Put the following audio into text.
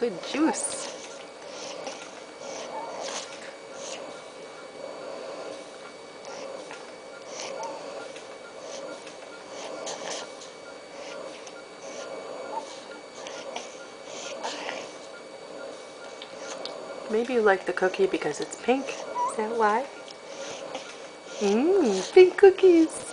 Good juice. Maybe you like the cookie because it's pink. Is that why? Mmm, pink cookies.